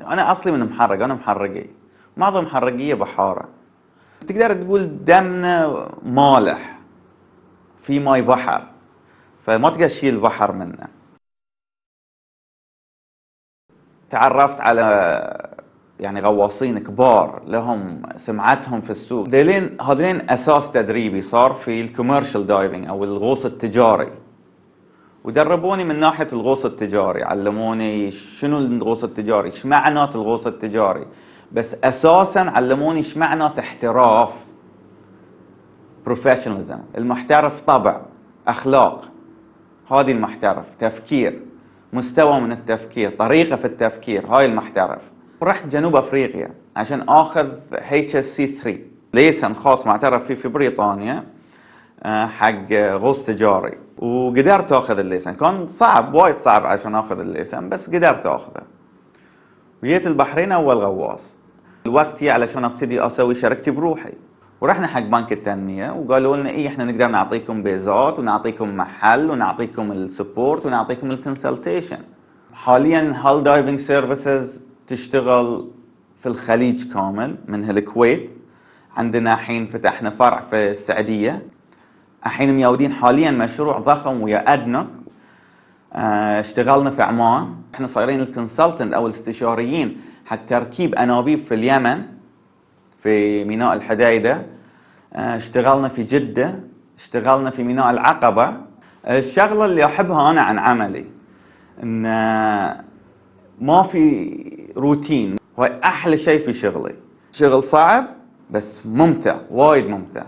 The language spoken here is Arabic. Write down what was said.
أنا أصلي من محرق أنا محرقي. معظم محرقية بحارة. تقدر تقول دمنا مالح. في ماي بحر. فما تقدر تشيل البحر منه. تعرفت على يعني غواصين كبار لهم سمعتهم في السوق. ديلين هذين أساس تدريبي صار في ال commercial diving أو الغوص التجاري. ودربوني من ناحية الغوص التجاري علموني شنو الغوص التجاري إيش معنات الغوص التجاري. بس أساسا علموني إيش معنات احتراف professionalism المحترف طبع أخلاق. هذه المحترف تفكير مستوى من التفكير طريقة في التفكير هاي المحترف. رحت جنوب أفريقيا عشان آخذ C 3 license خاص معترف فيه في بريطانيا. حق غوص تجاري وقدرت آخذ ال license. كان صعب وايد صعب عشان آخذ ال license بس قدرت آخذه. وجيت البحرين أول غواص. الوقت علشان أبتدي أسوي شركتي بروحي. ورحنا حق بنك التنمية وقالوا لنا إيه إحنا نقدر نعطيكم بيزات ونعطيكم محل ونعطيكم ال support ونعطيكم ال consultation حاليا هال diving services تشتغل في الخليج كامل من الكويت. عندنا الحين فتحنا فرع في السعودية. الحين ميودين حاليا مشروع ضخم ويا ادنك آه، اشتغلنا في عمان. إحنا صايرين الكونسلتنت أو الاستشاريين حق تركيب أنابيب في اليمن في ميناء الحديدة. آه، اشتغلنا في جدة اشتغلنا في ميناء العقبة. الشغلة اللي أحبها أنا عن عملي إن ما في روتين. هو أحلى شيء في شغلي. شغل صعب بس ممتع وايد ممتع.